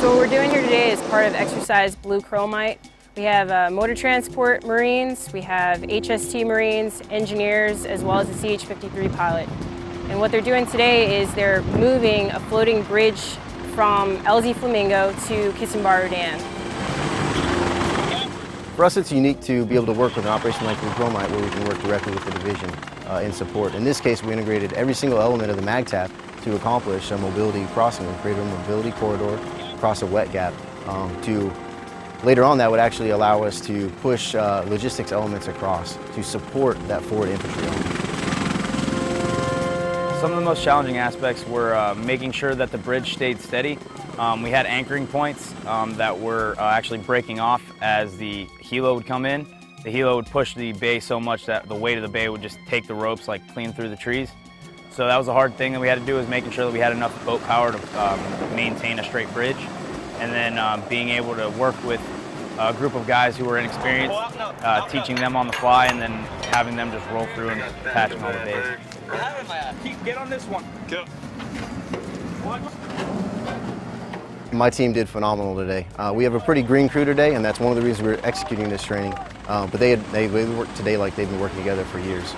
So what we're doing here today is part of Exercise Blue Chromite. We have uh, motor transport Marines, we have HST Marines, engineers, as well as a CH-53 pilot. And what they're doing today is they're moving a floating bridge from LZ Flamingo to Kissimmee Dam. For us, it's unique to be able to work with an operation like Blue Chromite where we can work directly with the division uh, in support. In this case, we integrated every single element of the MAGTF to accomplish a mobility crossing. and create a mobility corridor across a wet gap um, to later on that would actually allow us to push uh, logistics elements across to support that forward infantry. Some of the most challenging aspects were uh, making sure that the bridge stayed steady. Um, we had anchoring points um, that were uh, actually breaking off as the helo would come in. The helo would push the bay so much that the weight of the bay would just take the ropes like clean through the trees. So that was a hard thing that we had to do was making sure that we had enough boat power to um, maintain a straight bridge. And then um, being able to work with a group of guys who were inexperienced, uh, teaching them on the fly and then having them just roll through and patching all the bays. Get on this one. Go. My team did phenomenal today. Uh, we have a pretty green crew today, and that's one of the reasons we're executing this training. Uh, but they, had, they, they worked today like they've been working together for years.